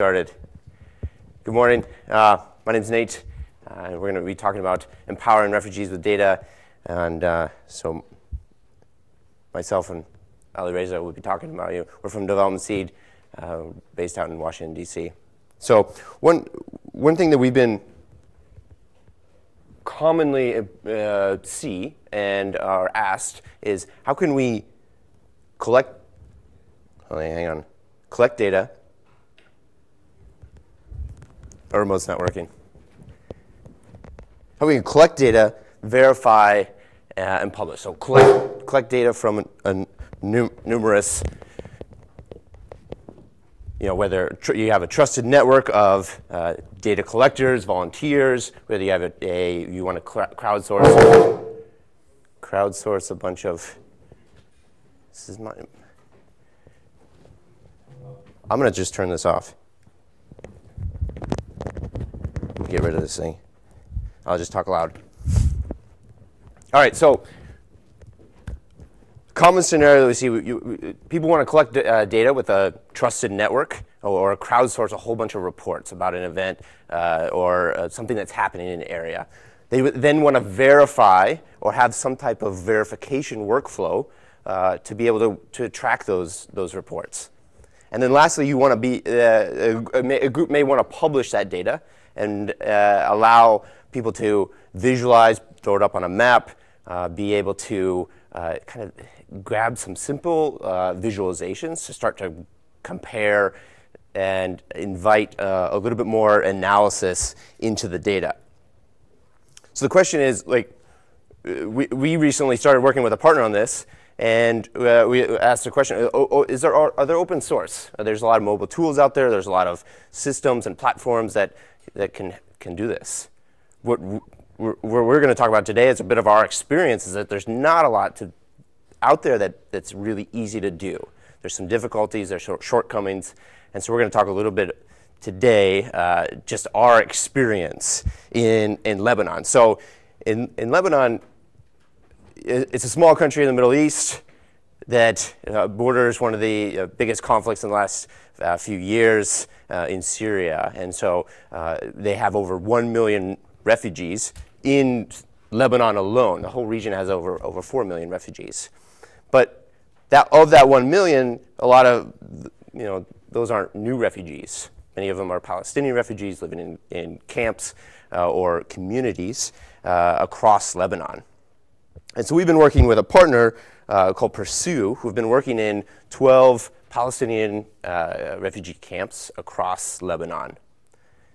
started. Good morning. Uh, my name is Nate. Uh, we're going to be talking about empowering refugees with data. And uh, so, myself and Ali Reza will be talking about you. We're from Development Seed, uh, based out in Washington, D.C. So, one, one thing that we've been commonly uh, see and are asked is how can we collect, oh, hang on, collect data remote's not working. How we can collect data, verify, uh, and publish. So collect, collect data from a, num numerous, you know, whether you have a trusted network of uh, data collectors, volunteers, whether you have a, a you want to crowdsource, crowdsource a bunch of, this is my, I'm going to just turn this off get rid of this thing. I'll just talk loud. All right, so common scenario that we see, you, people want to collect uh, data with a trusted network or crowdsource a whole bunch of reports about an event uh, or uh, something that's happening in an area. They then want to verify or have some type of verification workflow uh, to be able to, to track those, those reports. And then lastly, you want to be, uh, a, a group may want to publish that data and uh, allow people to visualize, throw it up on a map, uh, be able to uh, kind of grab some simple uh, visualizations to start to compare and invite uh, a little bit more analysis into the data. So the question is, like, we, we recently started working with a partner on this, and uh, we asked the question, oh, oh, is there, are, are there open source? There's a lot of mobile tools out there. There's a lot of systems and platforms that that can, can do this. What we're, we're going to talk about today is a bit of our experience is that there's not a lot to, out there that, that's really easy to do. There's some difficulties, there's shortcomings, and so we're going to talk a little bit today, uh, just our experience in, in Lebanon. So in, in Lebanon, it's a small country in the Middle East that uh, borders one of the uh, biggest conflicts in the last uh, few years uh, in Syria. And so uh, they have over 1 million refugees in Lebanon alone. The whole region has over, over 4 million refugees. But that, of that 1 million, a lot of, you know, those aren't new refugees. Many of them are Palestinian refugees living in, in camps uh, or communities across Lebanon. And so we've been working with a partner uh, called Pursue, who've been working in 12 Palestinian uh, refugee camps across Lebanon.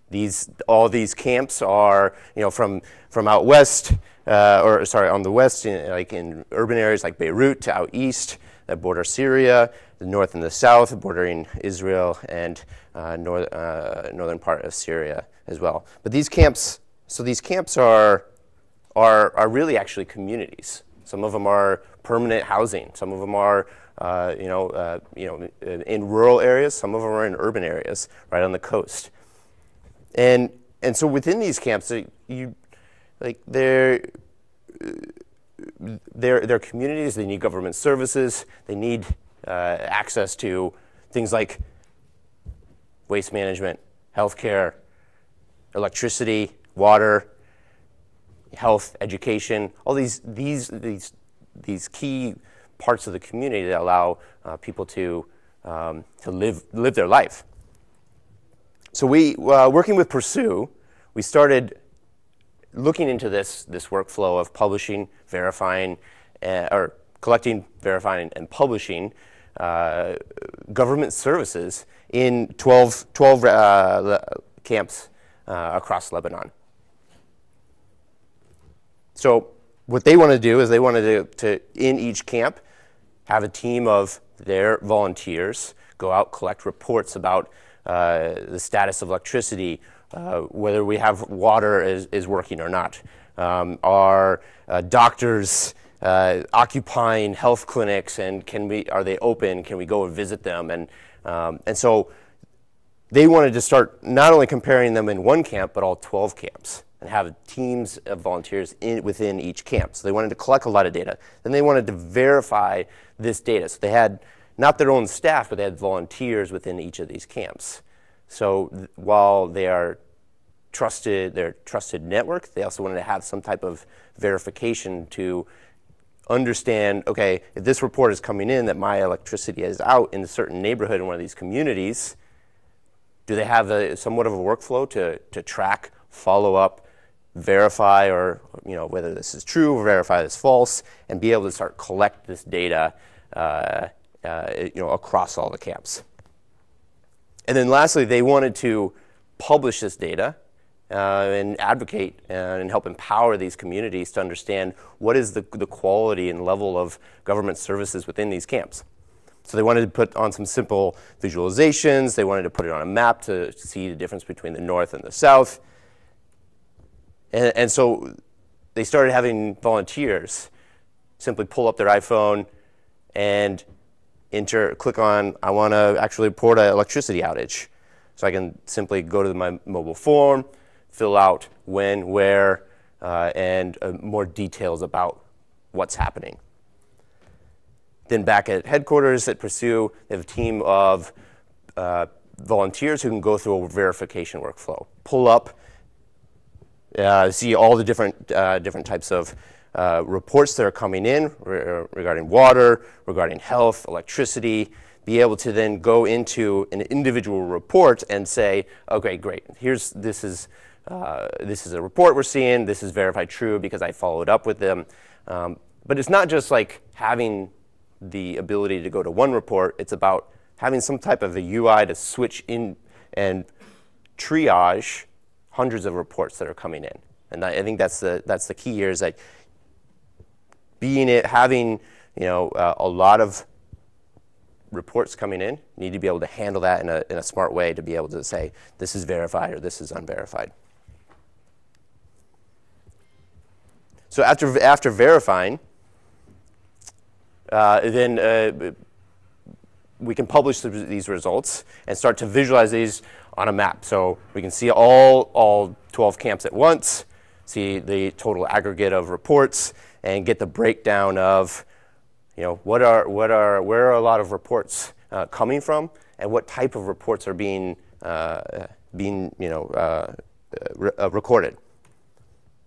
These, all these camps are, you know, from, from out west, uh, or sorry, on the west, in, like in urban areas like Beirut to out east that border Syria, the north and the south bordering Israel and uh, uh, northern part of Syria as well. But these camps, so these camps are, are, are really actually communities. Some of them are permanent housing. Some of them are uh, you know, uh, you know, in rural areas. Some of them are in urban areas, right on the coast. And and so within these camps, you like they're they're, they're communities. They need government services. They need uh, access to things like waste management, healthcare, electricity, water, health, education. All these these these these key parts of the community that allow uh, people to, um, to live, live their life. So we, uh, working with Pursue, we started looking into this, this workflow of publishing, verifying, uh, or collecting, verifying, and publishing uh, government services in 12, 12 uh, camps uh, across Lebanon. So what they want to do is they wanted to, to in each camp, have a team of their volunteers go out, collect reports about uh, the status of electricity, uh, whether we have water is, is working or not. Um, are uh, doctors uh, occupying health clinics and can we, are they open? Can we go and visit them? And, um, and so they wanted to start not only comparing them in one camp, but all 12 camps and have teams of volunteers in, within each camp. So they wanted to collect a lot of data. Then they wanted to verify this data. So they had not their own staff, but they had volunteers within each of these camps. So th- while they are trusted, their trusted network, they also wanted to have some type of verification to understand, okay, if this report is coming in that my electricity is out in a certain neighborhood in one of these communities, do they have a, somewhat of a workflow to, to track, follow up, verify, or you know whether this is true or verify this false, and be able to start collect this data, uh, uh, you know, across all the camps. And then lastly, they wanted to publish this data uh, and advocate and help empower these communities to understand what is the, the quality and level of government services within these camps. So they wanted to put on some simple visualizations. They wanted to put it on a map to see the difference between the north and the south. And, and so they started having volunteers simply pull up their iPhone and enter, click on, I want to actually report an electricity outage. So I can simply go to my mobile form, fill out when, where, uh, and uh, more details about what's happening. Then back at headquarters at Pursue, they have a team of uh, volunteers who can go through a verification workflow, pull up, uh, see all the different, uh, different types of uh, reports that are coming in re- regarding water, regarding health, electricity, be able to then go into an individual report and say, okay, great, here's, this is, uh, this is a report we're seeing, this is verified true because I followed up with them. Um, but it's not just like having the ability to go to one report, it's about having some type of a UI to switch in and triage hundreds of reports that are coming in. And I, think that's the, that's the key here is that being it, having you know, uh, a lot of reports coming in, you need to be able to handle that in a, in a smart way to be able to say, this is verified or this is unverified. So after, after verifying, uh, then uh, we can publish these results and start to visualize these on a map. So we can see all, all 12 camps at once, see the total aggregate of reports, and get the breakdown of, you know, what are, what are, where are a lot of reports uh, coming from, and what type of reports are being, uh, being you know, uh, re uh, recorded.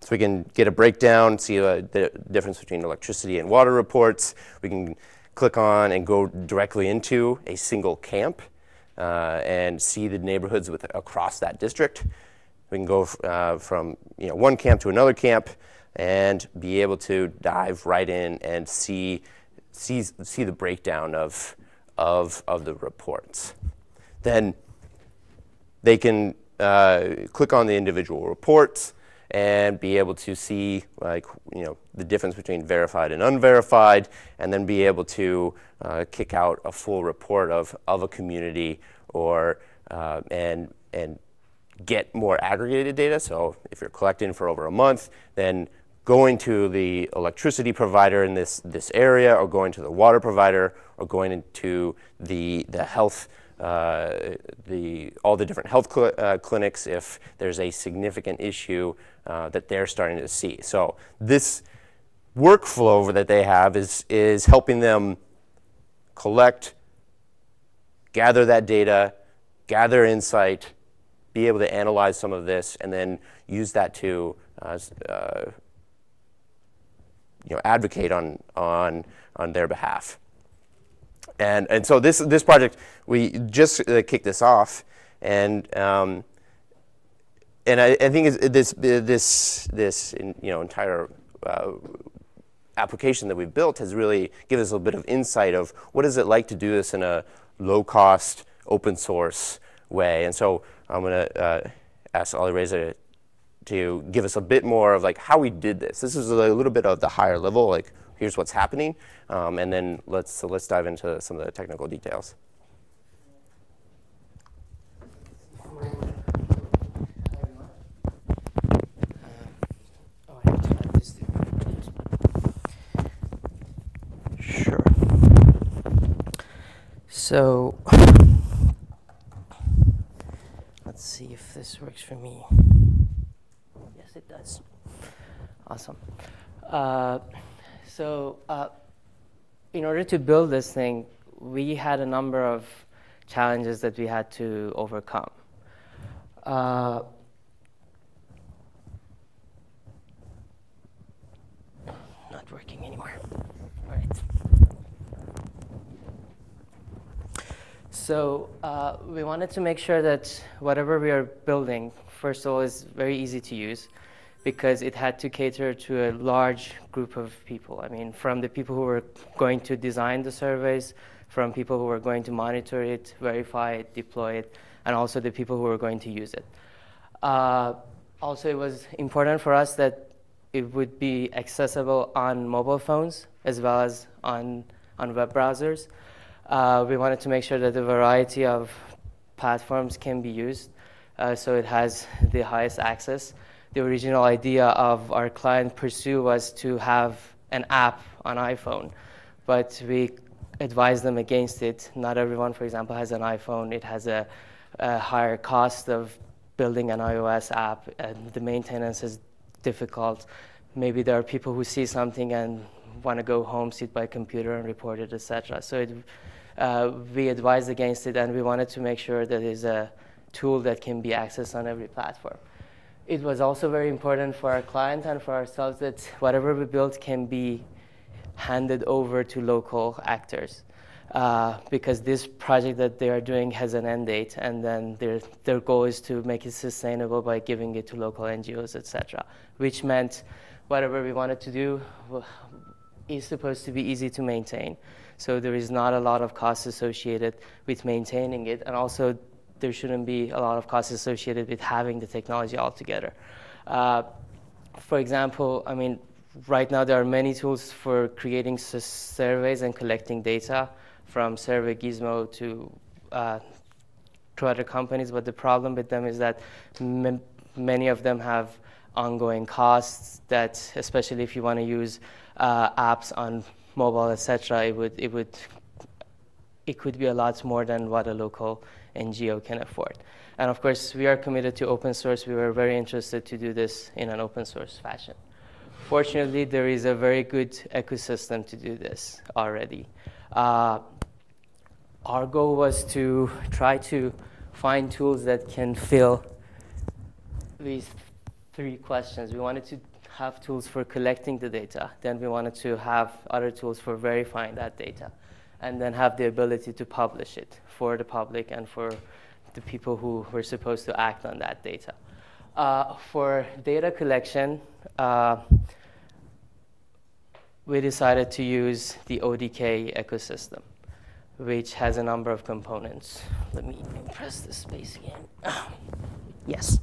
So we can get a breakdown, see uh, the difference between electricity and water reports. We can click on and go directly into a single camp uh, and see the neighborhoods with, across that district. We can go uh, from you know, one camp to another camp and be able to dive right in and see, see, see the breakdown of, of, of the reports. Then they can uh, click on the individual reports and be able to see like you know the difference between verified and unverified, and then be able to uh, kick out a full report of, of a community or uh, and and get more aggregated data. So if you're collecting for over a month, then going to the electricity provider in this, this area or going to the water provider or going into the, the health uh, the, all the different health cl uh, clinics if there's a significant issue uh, that they're starting to see. So this workflow that they have is, is helping them collect, gather that data, gather insight, be able to analyze some of this, and then use that to uh, uh, you know, advocate on, on, on their behalf. And, and so this, this project, we just uh, kicked this off, and, um, and I, I think this, this, this you know, entire uh, application that we've built has really given us a little bit of insight of what is it like to do this in a low-cost, open source way. And so I'm going to uh, ask Alireza to give us a bit more of like how we did this. This is a little bit of the higher level, like here's what's happening, um, and then let's, so let's dive into some of the technical details. Sure. So, let's see if this works for me. Yes, it does. Awesome. Uh, so uh, in order to build this thing, we had a number of challenges that we had to overcome. Uh, not working anymore. All right. So uh, we wanted to make sure that whatever we are building, first of all, is very easy to use because it had to cater to a large group of people. I mean, from the people who were going to design the surveys, from people who were going to monitor it, verify it, deploy it, and also the people who were going to use it. Uh, also, it was important for us that it would be accessible on mobile phones as well as on, on web browsers. Uh, we wanted to make sure that a variety of platforms can be used uh, so it has the highest access. The original idea of our client Pursue was to have an app on iPhone, but we advised them against it. Not everyone, for example, has an iPhone. It has a, a higher cost of building an iOS app, and the maintenance is difficult. Maybe there are people who see something and want to go home, sit by computer, and report it, etc. So it, uh, we advised against it, and we wanted to make sure that it's a tool that can be accessed on every platform. It was also very important for our client and for ourselves that whatever we built can be handed over to local actors. Uh, because this project that they are doing has an end date, and then their, their goal is to make it sustainable by giving it to local NGOs, etc. Which meant whatever we wanted to do is supposed to be easy to maintain. So there is not a lot of costs associated with maintaining it, and also there shouldn't be a lot of costs associated with having the technology altogether. Uh, for example, I mean, right now there are many tools for creating surveys and collecting data from Survey Gizmo to uh, to other companies, but the problem with them is that many of them have ongoing costs that, especially if you want to use uh, apps on mobile, etc., it would it would it could be a lot more than what a local NGO can afford. And of course, we are committed to open source. We were very interested to do this in an open source fashion. Fortunately, there is a very good ecosystem to do this already. Uh, our goal was to try to find tools that can fill these three questions. We wanted to have tools for collecting the data. Then we wanted to have other tools for verifying that data. And then have the ability to publish it for the public and for the people who were supposed to act on that data. Uh, for data collection, uh, we decided to use the ODK ecosystem which has a number of components. Let me press the space again. yes,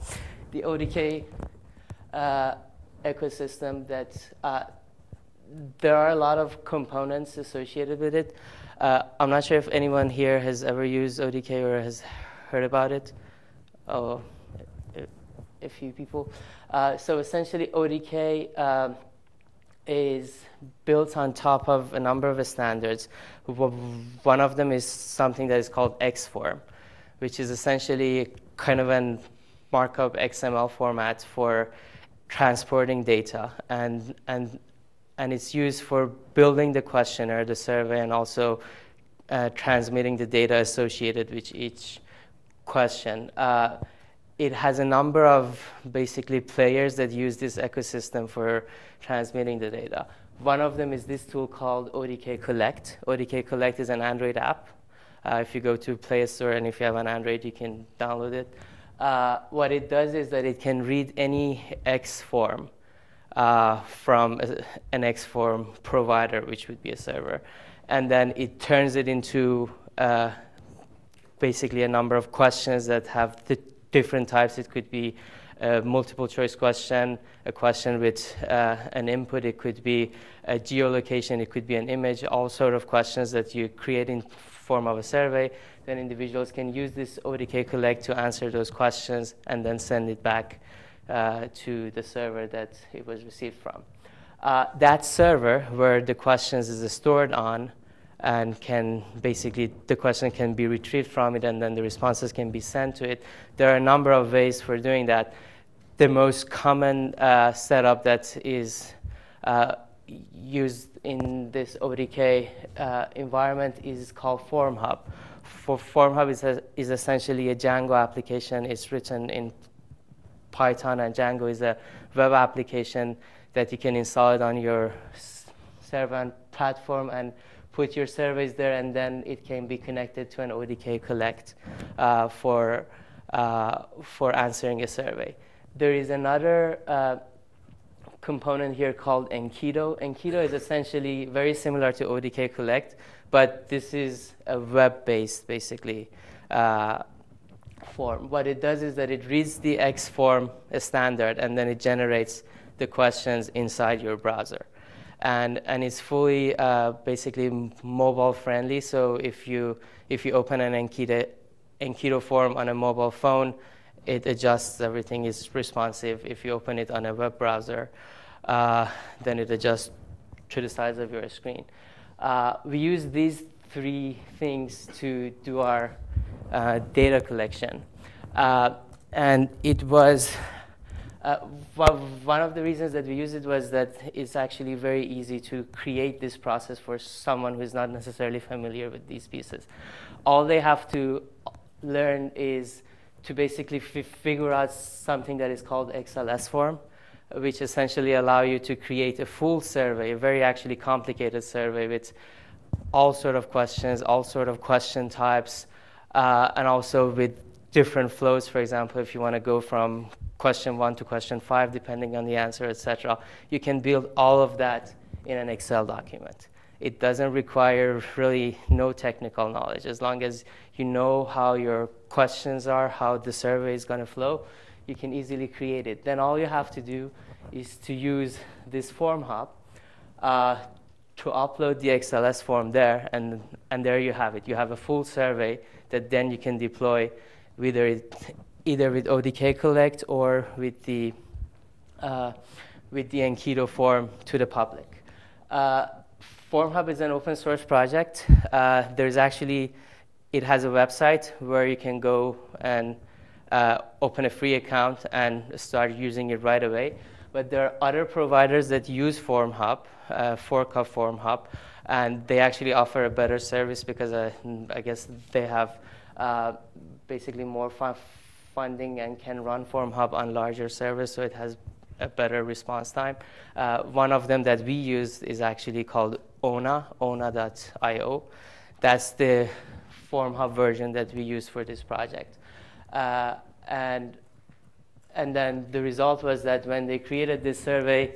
the ODK uh, ecosystem that uh, there are a lot of components associated with it. Uh, I'm not sure if anyone here has ever used ODK or has heard about it. Oh, a, few people. Uh, so essentially, ODK um, is built on top of a number of standards. One of them is something that is called XForm, which is essentially kind of a markup XML format for transporting data. And, and, and it's used for building the questionnaire, the survey, and also uh, transmitting the data associated with each question. Uh, it has a number of basically players that use this ecosystem for transmitting the data. One of them is this tool called ODK Collect. ODK Collect is an Android app. Uh, if you go to Play Store and if you have an Android, you can download it. Uh, what it does is that it can read any X form uh, from a, an XForm provider, which would be a server. And then it turns it into uh, basically a number of questions that have the different types. It could be a multiple choice question, a question with uh, an input. It could be a geolocation. It could be an image. All sort of questions that you create in form of a survey. Then individuals can use this ODK collect to answer those questions and then send it back uh, to the server that it was received from. Uh, that server where the questions is stored on and can basically the question can be retrieved from it and then the responses can be sent to it. There are a number of ways for doing that. The most common uh, setup that is uh, used in this ODK uh, environment is called FormHub. for FormHub is, a, is essentially a Django application. It's written in Python, and Django is a web application that you can install it on your server and platform and put your surveys there, and then it can be connected to an ODK collect uh, for, uh, for answering a survey. There is another uh, component here called Enketo. Enketo is essentially very similar to ODK collect, but this is a web-based, basically, uh, form. What it does is that it reads the X form standard, and then it generates the questions inside your browser. And, and it's fully uh, basically mobile friendly. So if you, if you open an Enketo, Enketo form on a mobile phone, it adjusts everything is responsive. If you open it on a web browser, uh, then it adjusts to the size of your screen. Uh, we use these three things to do our data collection. Uh, and it was uh, one of the reasons that we use it was that it's actually very easy to create this process for someone who is not necessarily familiar with these pieces. All they have to learn is to basically figure out something that is called XLS form, which essentially allow you to create a full survey, a very actually complicated survey with all sort of questions, all sort of question types, uh, and also with different flows. For example, if you want to go from question one to question five, depending on the answer, etc., you can build all of that in an Excel document. It doesn't require really no technical knowledge. As long as you know how your questions are, how the survey is going to flow, you can easily create it. Then all you have to do is to use this form hub uh, to upload the XLS form there, and, and there you have it. You have a full survey that then you can deploy whether it, either with ODK Collect or with the, uh, with the Enketo form to the public. Uh, FormHub is an open source project. Uh, there's actually, it has a website where you can go and uh, open a free account and start using it right away. But there are other providers that use FormHub, uh, fork of FormHub, and they actually offer a better service because uh, I guess they have uh, basically more funding and can run FormHub on larger servers, so it has a better response time. Uh, one of them that we use is actually called Ona, ona.io. That's the FormHub version that we use for this project. Uh, and, and then the result was that when they created this survey,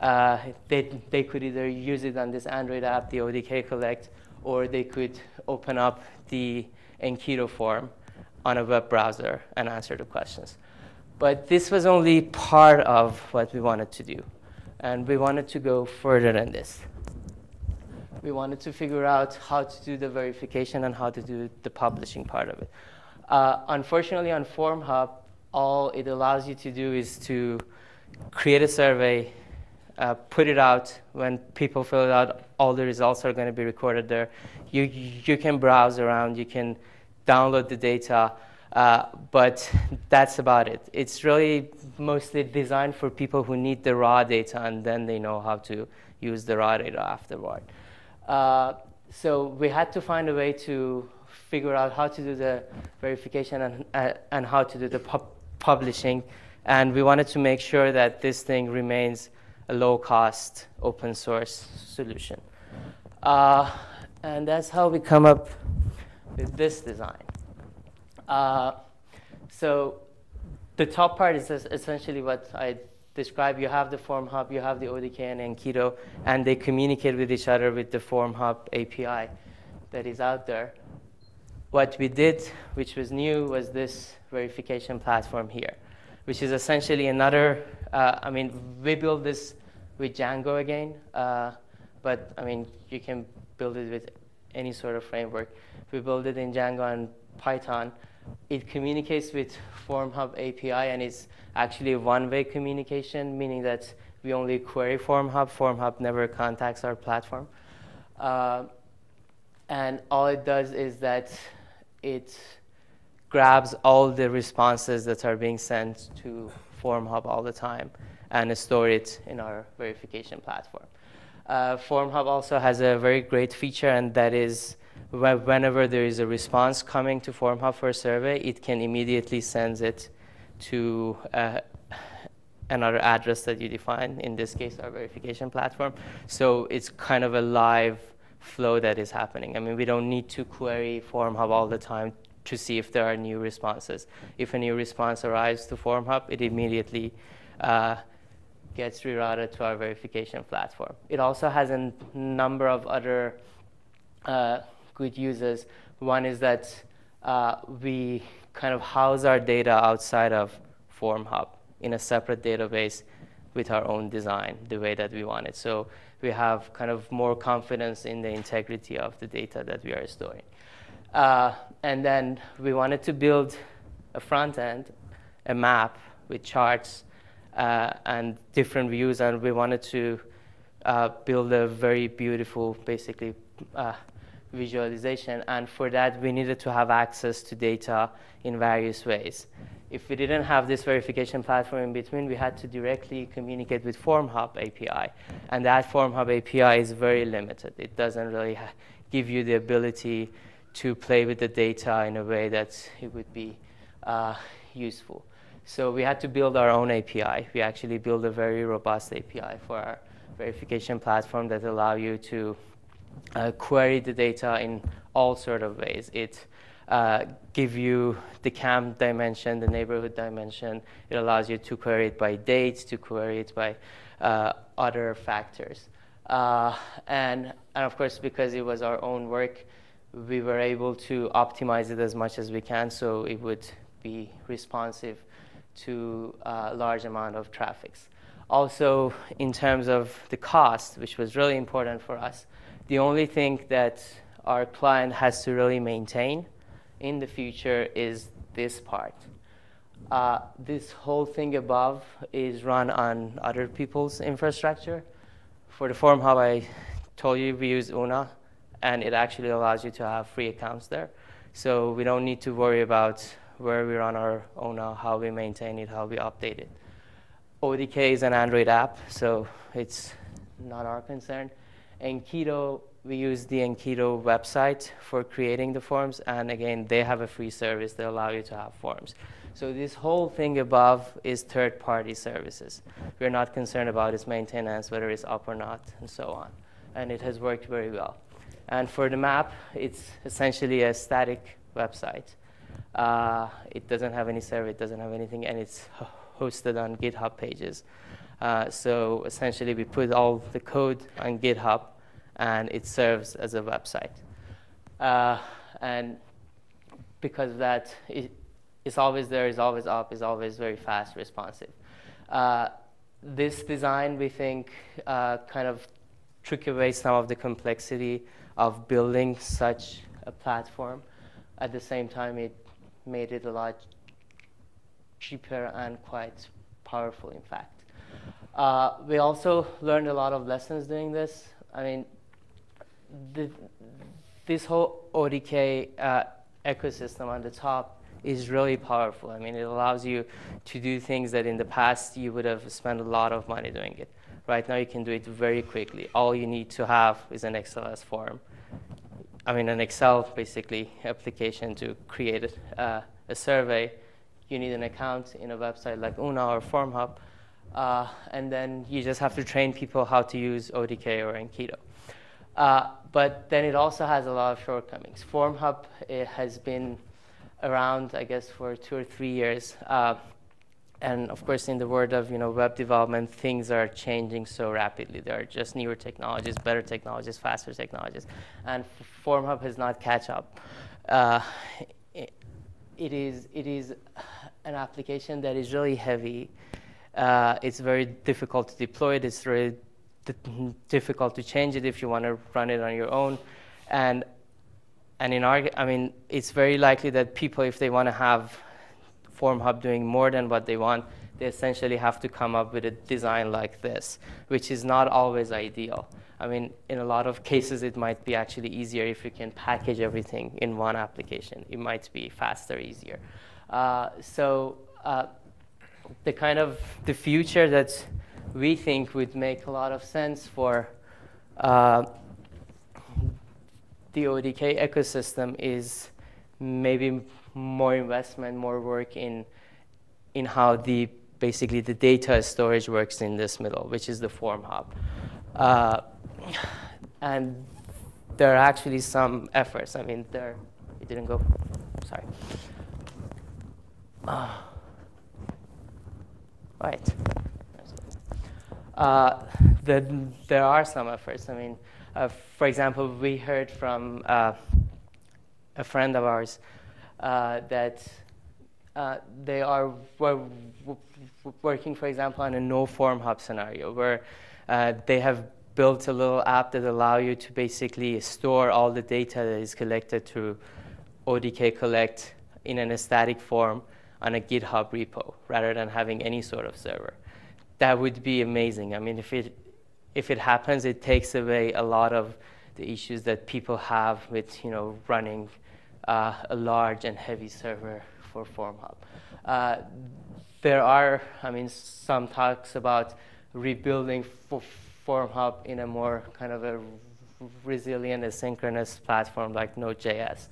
uh, they, they could either use it on this Android app, the ODK Collect, or they could open up the Enketo form on a web browser and answer the questions. But this was only part of what we wanted to do. And we wanted to go further than this. We wanted to figure out how to do the verification and how to do the publishing part of it. Uh, unfortunately, on FormHub, all it allows you to do is to create a survey, uh, put it out. When people fill it out, all the results are going to be recorded there. You, you can browse around, you can download the data, uh, but that's about it. It's really mostly designed for people who need the raw data and then they know how to use the raw data afterward. Uh, so we had to find a way to figure out how to do the verification and, uh, and how to do the pub publishing. And we wanted to make sure that this thing remains a low cost open source solution. Uh, and that's how we come up with this design. Uh, so the top part is essentially what I described. You have the Form Hub, you have the ODK and Enketo, and they communicate with each other with the Form Hub API that is out there. What we did, which was new, was this verification platform here, which is essentially another, uh, I mean, we build this with Django again, uh, but I mean, you can build it with any sort of framework. We build it in Django and Python. It communicates with FormHub API, and it's actually one-way communication, meaning that we only query FormHub. FormHub never contacts our platform. Uh, and all it does is that it grabs all the responses that are being sent to FormHub all the time and store it in our verification platform. Uh, FormHub also has a very great feature, and that is whenever there is a response coming to FormHub for a survey, it can immediately send it to uh, another address that you define, in this case, our verification platform. So it's kind of a live flow that is happening. I mean, we don't need to query FormHub all the time to see if there are new responses. If a new response arrives to FormHub, it immediately uh, gets rerouted to our verification platform. It also has a number of other uh, good uses. One is that uh, we kind of house our data outside of FormHub in a separate database with our own design, the way that we want it. So we have kind of more confidence in the integrity of the data that we are storing. Uh, and then we wanted to build a front end, a map with charts uh, and different views, and we wanted to uh, build a very beautiful, basically, uh, visualization. And for that, we needed to have access to data in various ways. If we didn't have this verification platform in between, we had to directly communicate with FormHub API. And that FormHub API is very limited. It doesn't really give you the ability to play with the data in a way that it would be uh, useful. So we had to build our own API. We actually built a very robust API for our verification platform that allow you to uh, query the data in all sort of ways. It uh, give you the camp dimension, the neighborhood dimension. It allows you to query it by dates, to query it by uh, other factors. Uh, and, and of course, because it was our own work, we were able to optimize it as much as we can so it would be responsive to a large amount of traffics. Also, in terms of the cost, which was really important for us, the only thing that our client has to really maintain in the future is this part. Uh, this whole thing above is run on other people's infrastructure. For the Form Hub, I told you we use Ona, and it actually allows you to have free accounts there. So we don't need to worry about where we run our own, uh, how we maintain it, how we update it. ODK is an Android app, so it's not our concern. Enketo we use the Enketo website for creating the forms, and again, they have a free service that allow you to have forms. So this whole thing above is third-party services. We're not concerned about its maintenance, whether it's up or not, and so on. And it has worked very well. And for the map, it's essentially a static website. Uh, it doesn't have any server, it doesn't have anything, and it's hosted on GitHub pages. Uh, so essentially, we put all the code on GitHub, and it serves as a website. Uh, and because of that, it, it's always there, it's always up, it's always very fast, responsive. Uh, this design, we think, uh, kind of took away some of the complexity of building such a platform. At the same time, it made it a lot cheaper and quite powerful, in fact. Uh, we also learned a lot of lessons doing this. I mean, the, this whole ODK uh, ecosystem on the top is really powerful. I mean, it allows you to do things that in the past you would have spent a lot of money doing it. Right now, you can do it very quickly. All you need to have is an XLS form. I mean, an Excel basically application to create uh, a survey. You need an account in a website like Ona or FormHub, uh, and then you just have to train people how to use ODK or Enketo. Uh, but then it also has a lot of shortcomings. FormHub has been around, I guess, for two or three years. And of course, in the world of you know web development, things are changing so rapidly. There are just newer technologies, better technologies, faster technologies, and FormHub has not catch up. Uh, it, it is it is an application that is really heavy. Uh, it's very difficult to deploy. It. It's very difficult to change it if you want to run it on your own. And, and in our, I mean, it's very likely that people, if they want to have FormHub doing more than what they want, they essentially have to come up with a design like this, which is not always ideal. I mean, in a lot of cases, it might be actually easier if you can package everything in one application. It might be faster, easier. Uh, so uh, the kind of the future that we think would make a lot of sense for uh, the ODK ecosystem is maybe more investment, more work in in how the basically the data storage works in this middle, which is the form hub. Uh, and there are actually some efforts. I mean, there, it didn't go, sorry. Uh, right. Uh, the, there are some efforts. I mean, uh, for example, we heard from uh, a friend of ours uh, that uh, they are working, for example, on a no form hub scenario where uh, they have built a little app that allow you to basically store all the data that is collected through ODK collect in a static form on a GitHub repo rather than having any sort of server. That would be amazing. I mean, if it, if it happens, it takes away a lot of the issues that people have with you know, running a large and heavy server for FormHub. Uh, there are, I mean, some talks about rebuilding for FormHub in a more kind of a resilient asynchronous platform like Node.js.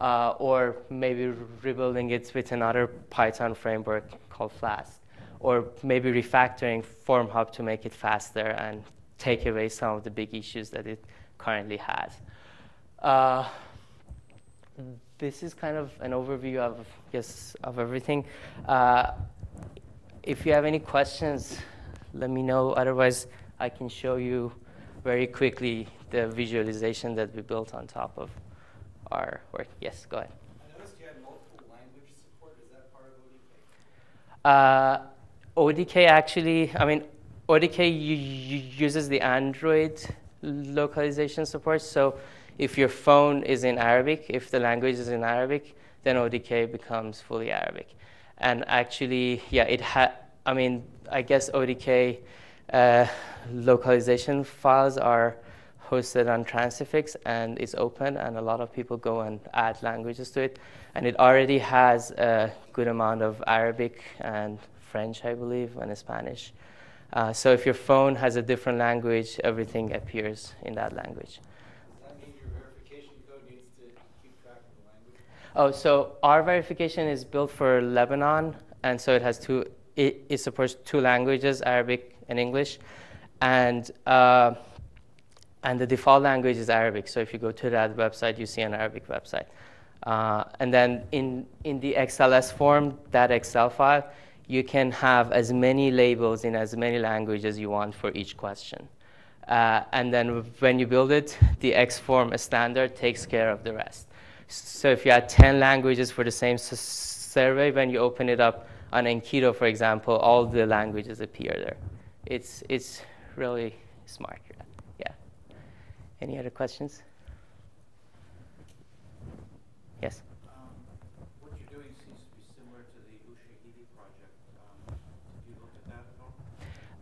Uh, or maybe rebuilding it with another Python framework called Flask. Or maybe refactoring FormHub to make it faster and take away some of the big issues that it currently has. Uh, this is kind of an overview of yes of everything. Uh, if you have any questions, let me know. Otherwise, I can show you very quickly the visualization that we built on top of our work. Yes, go ahead. I noticed you had multiple language support. Is that part of ODK? Uh, ODK actually, I mean, ODK uses the Android localization support. So if your phone is in Arabic, if the language is in Arabic, then ODK becomes fully Arabic. And actually, yeah, it had, I mean, I guess ODK uh, localization files are hosted on Transifex and it's open and a lot of people go and add languages to it. And it already has a good amount of Arabic and French, I believe, and Spanish. Uh, so if your phone has a different language, everything appears in that language. Oh, so our verification is built for Lebanon, and so it has two. It, it supports two languages, Arabic and English, and uh, and the default language is Arabic. So if you go to that website, you see an Arabic website. Uh, and then in in the XLS form, that Excel file, you can have as many labels in as many languages you want for each question. Uh, and then when you build it, the XForm standard takes care of the rest. So if you had 10 languages for the same survey, when you open it up on Enketo, for example, all the languages appear there. It's, it's really smart. Yeah. Any other questions? Yes? Um, what you're doing seems to be similar to the Ushahidi project. You looked at that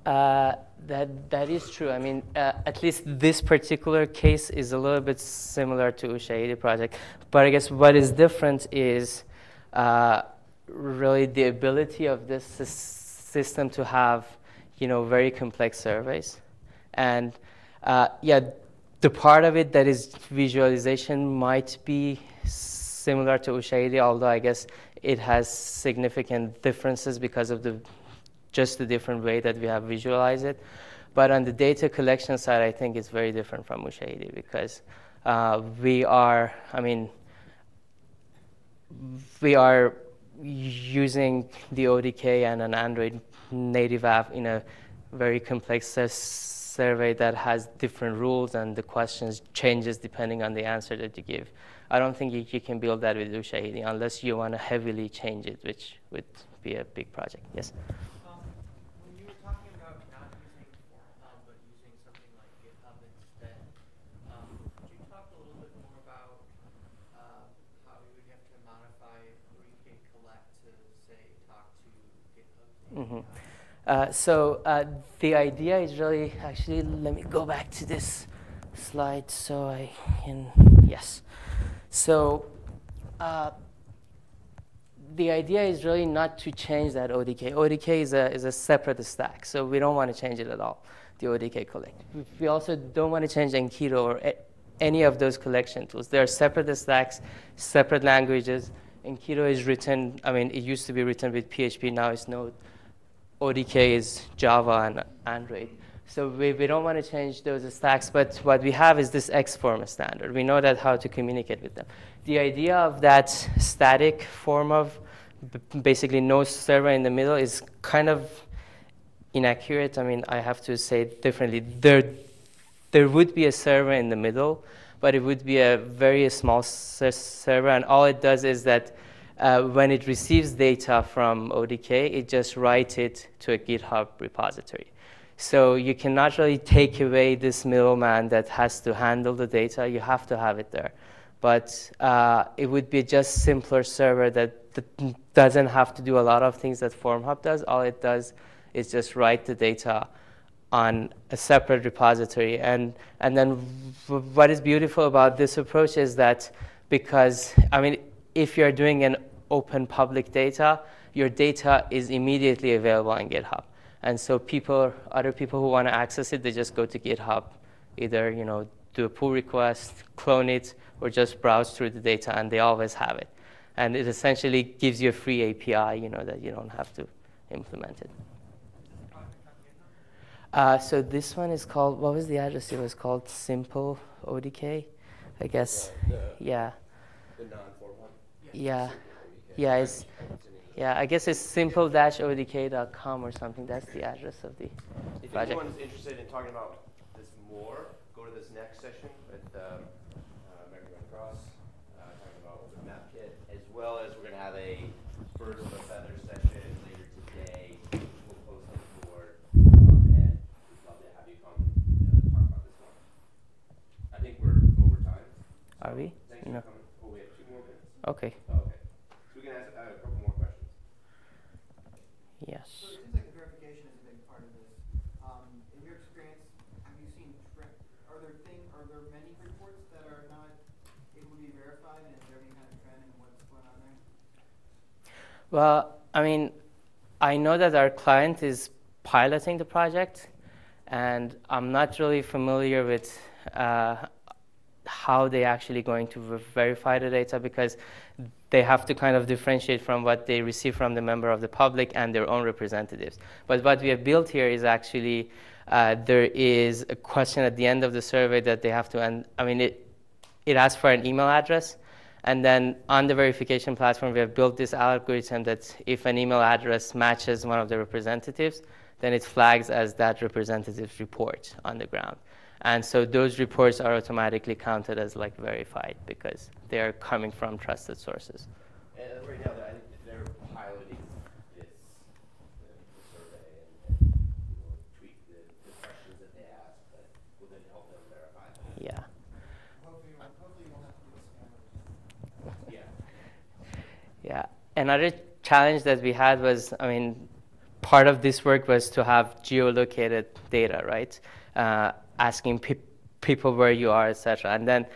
at all? Uh, that, that is true. I mean, uh, at least this particular case is a little bit similar to Ushahidi project. But I guess what is different is uh, really the ability of this system to have, you know, very complex surveys. And uh, yeah, the part of it that is visualization might be similar to Ushahidi, although I guess it has significant differences because of the just the different way that we have visualized it. But on the data collection side, I think it's very different from Ushahidi because uh, we are, I mean, we are using the ODK and an Android native app in a very complex survey that has different rules and the questions changes depending on the answer that you give. I don't think you, you can build that with Ushahidi unless you want to heavily change it, which would be a big project. Yes? Mm-hmm. Uh, so uh, the idea is really actually let me go back to this slide so I can yes. So uh, the idea is really not to change that ODK. ODK is a is a separate stack, so we don't want to change it at all. The ODK collect. We also don't want to change Enketo or any of those collection tools. They are separate stacks, separate languages. Enketo is written, I mean, it used to be written with PHP, now it's Node. ODK is Java and Android. So we, we don't want to change those stacks, but what we have is this Xform standard. We know that how to communicate with them. The idea of that static form of basically no server in the middle is kind of inaccurate. I mean, I have to say it differently. There, there would be a server in the middle, but it would be a very small server, and all it does is that uh, when it receives data from ODK, it just writes it to a GitHub repository. So you cannot really take away this middleman that has to handle the data. You have to have it there. But uh, it would be just simpler server that, that doesn't have to do a lot of things that FormHub does. All it does is just write the data on a separate repository. And, and then what is beautiful about this approach is that because, I mean, if you're doing an open public data, your data is immediately available on GitHub. And so people, other people who want to access it, they just go to GitHub, either you know do a pull request, clone it, or just browse through the data, and they always have it. And it essentially gives you a free API, you know, that you don't have to implement it. Uh, so this one is called, what was the address? It was called Simple ODK, I guess. The, the, yeah. The non-form one? Yeah. Yeah, it's, yeah, I guess it's simple-odk.com or something. That's the address of the if project. If anyone's interested in talking about this more, go to this next session with um, uh, American Red Cross, uh, talking about map kit, as well as we're going to have a birds of a feather session later today. We'll post on the board, um, and we'd love to have you come uh, talk about this one. I think we're over time. Are we? Thanks no. for coming. Oh, we have two more minutes. Okay. Oh, okay. So we can ask uh, a couple more questions. Yes. So it seems like the verification is a big part of this. Um, in your experience, have you seen, are there thing, are there many reports that are not able to be verified, and is there any kind of trend in what's going on there? Well, I mean, I know that our client is piloting the project, and I'm not really familiar with uh, how they're actually going to verify the data because they have to kind of differentiate from what they receive from the member of the public and their own representatives. But what we have built here is actually uh, there is a question at the end of the survey that they have to, and I mean, it, it asks for an email address. And then on the verification platform, we have built this algorithm that if an email address matches one of the representatives, then it flags as that representative's report on the ground. And so those reports are automatically counted as like verified because they are coming from trusted sources. And right now, I think they're piloting this the survey and, and you know, tweak the, the, questions that they ask that will then help them verify. Yeah. Hopefully, hopefully you won't have to do Yeah. Yeah. Another challenge that we had was, I mean, part of this work was to have geolocated data, right? Uh, asking pe people where you are, etc. And then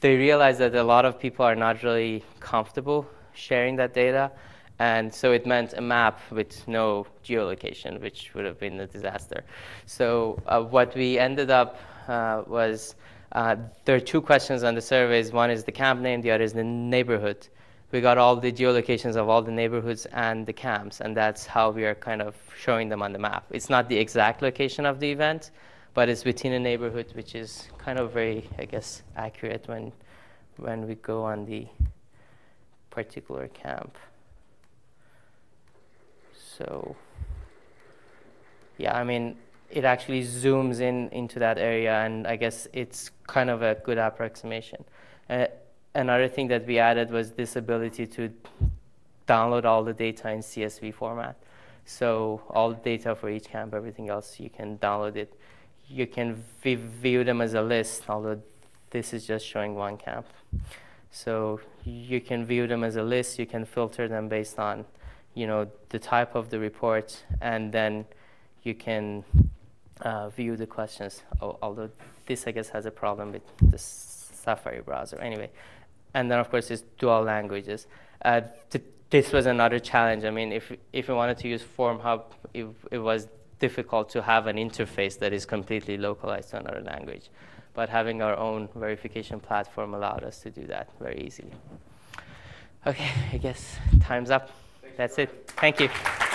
they realized that a lot of people are not really comfortable sharing that data. And so it meant a map with no geolocation, which would have been a disaster. So uh, what we ended up uh, was uh, there are two questions on the surveys. One is the camp name, the other is the neighborhood. We got all the geolocations of all the neighborhoods and the camps, and that's how we are kind of showing them on the map. It's not the exact location of the event, but it's within a neighborhood, which is kind of very, I guess, accurate when, when we go on the particular camp. So, yeah, I mean, it actually zooms in into that area, and I guess it's kind of a good approximation. Uh, another thing that we added was this ability to download all the data in CSV format. So all the data for each camp, everything else, you can download it you can view them as a list, although this is just showing one camp. So you can view them as a list. You can filter them based on, you know, the type of the report, and then you can uh, view the questions. Although this, I guess, has a problem with the Safari browser. Anyway, and then of course, it's dual languages. Uh, th this was another challenge. I mean, if if you wanted to use FormHub, it, it was difficult to have an interface that is completely localized to another language. but having our own verification platform allowed us to do that very easily. Okay, I guess time's up. That's it. Thank you.